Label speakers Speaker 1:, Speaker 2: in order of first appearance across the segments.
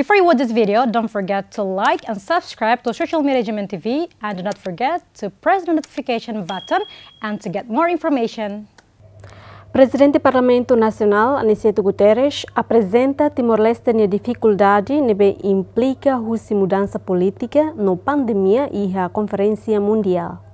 Speaker 1: Before you watch this video, don't forget to like and subscribe to Social Media Gemen TV and do not forget to press the notification button and to get more information.
Speaker 2: Presidente do Parlamento Nacional, Aniceto Guterres, apresenta Timor-Leste a dificuldade que implica a mudança política na pandemia e a Conferência Mundial.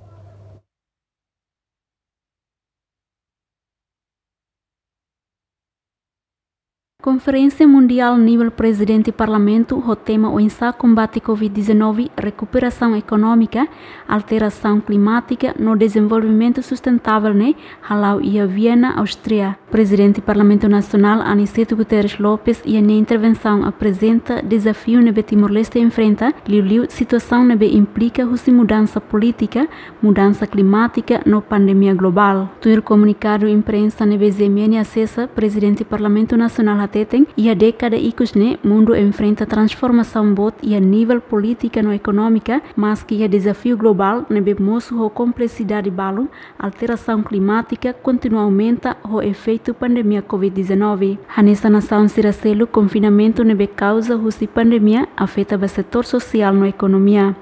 Speaker 3: Conferência Mundial nível Presidente e Parlamento, o tema o ensa combate Covid-19, recuperação econômica, alteração climática, no desenvolvimento sustentável, né? Halau e a Viena, Áustria. Presidente e Parlamento Nacional, Aniceto Guterres Lopes, e a intervenção apresenta desafio nebe Timor-Leste enfrenta, liu situação nebe implica a mudança política, mudança climática, no pandemia global. Tuir comunicado imprensa nebe Zemene acessa, Presidente e Parlamento Nacional teten e a década ikusne mundo enfrenta transformação bot e a nível política no econômica, mas que a desafio global nebe moço a complexidade balum, alteração climática continua aumenta o efeito pandemia COVID-19. A nessa nação siracelo confinamento nebe causa a pandemia afeta o setor social na economia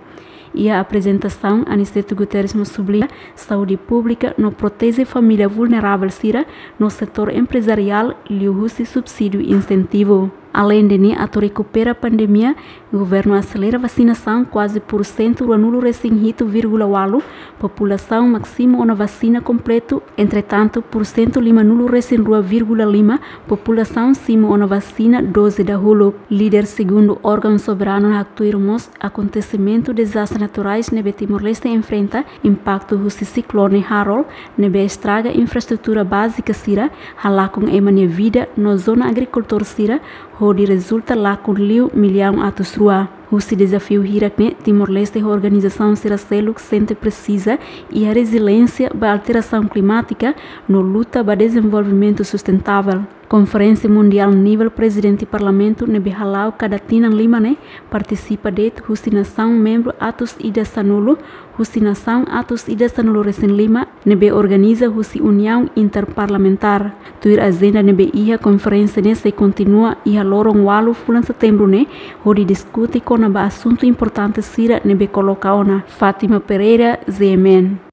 Speaker 3: e a apresentação Aniceto Guterres sublinha saúde pública no protege família vulnerável sira no setor empresarial e o subsídio incentivo. Além de a recupera a pandemia, o governo acelera a vacinação quase por cento do nulo recém-rito, vírgula população máximo na vacina completo, entretanto, por cento lima nulo recém-rua, vírgula lima, população cimo na vacina 12 da hulo. Líder segundo órgão soberano na actuirmos acontecimento desastres naturais nebe Timor-Leste enfrenta impacto do ciclone Harold, nebe estraga infraestrutura básica sira, halakung emania vida no zona agricultor sira, onde resulta com liu milhão atos rua. O desafio hirakne Timor-Leste a organização será selo que sente precisa e a resiliência para alteração climática no luta para desenvolvimento sustentável. Conferência Mundial nível Presidente Parlamento nebe halau cada tina lima ne participa de nação membro atos ida nação atos ida sanulo recém lima organiza husi União Interparlamentar. Tuir agenda nebe ia conferência ne se continua e lorong walu bulan setembro ne onde discute com assunto importante sira nebe coloca ona Fátima Pereira, ZMN.